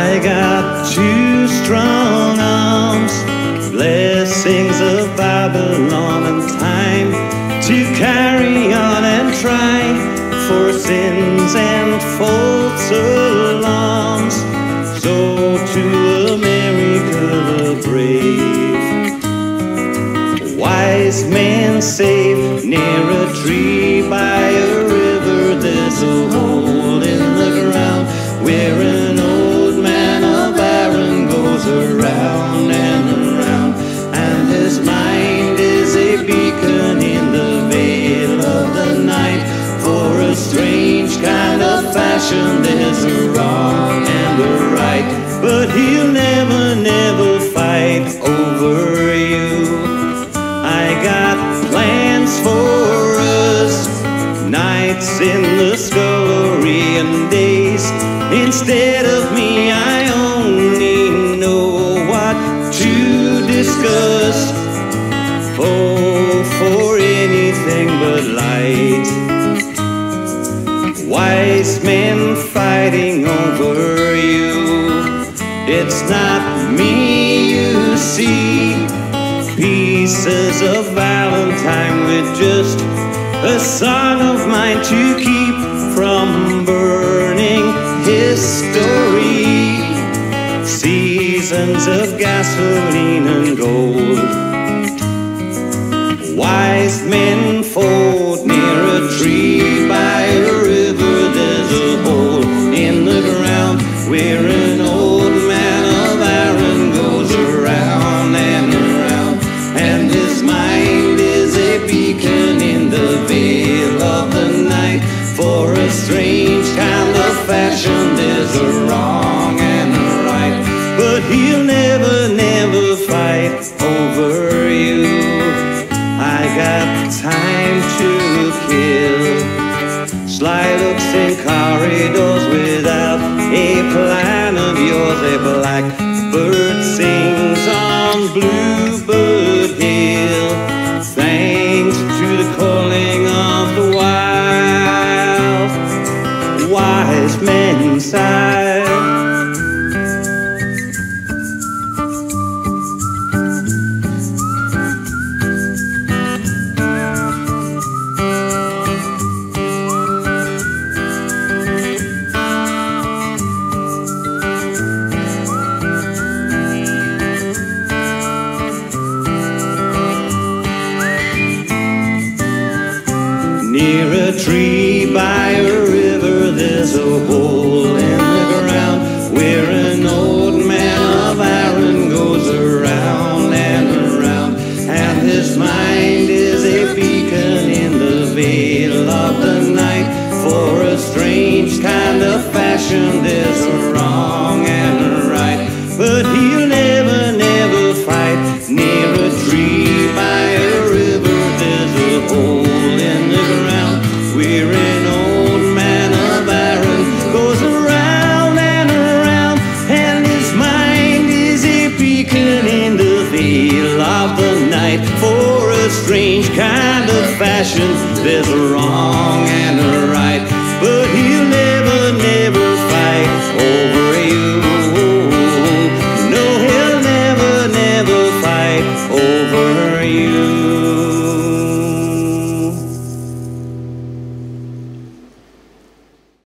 I got two strong arms, blessings of Babylon, and time to carry on and try for sins and false alarms. So to America the brave, wise men say near there's a wrong and a right, but he'll never, never fight over you. I got plans for us, nights in the scullery and days instead Wise men fighting over you. It's not me you see pieces of Valentine with just a song of mine to keep from burning history. Seasons of gasoline beacon in the veil of the night. For a strange kind of fashion, there's a wrong and a right, but he'll never, never fight over you. I got time to kill. Sly looks in corridors without a plan of yours. A blackbird sings on Bluebird Near a tree by a river, there's a hole in the ground where an old man of iron goes around and around, and his mind is a beacon in the veil of the night. For a strange kind of fashion, there's a veil of the night. For a strange kind of fashion, there's a wrong and a right,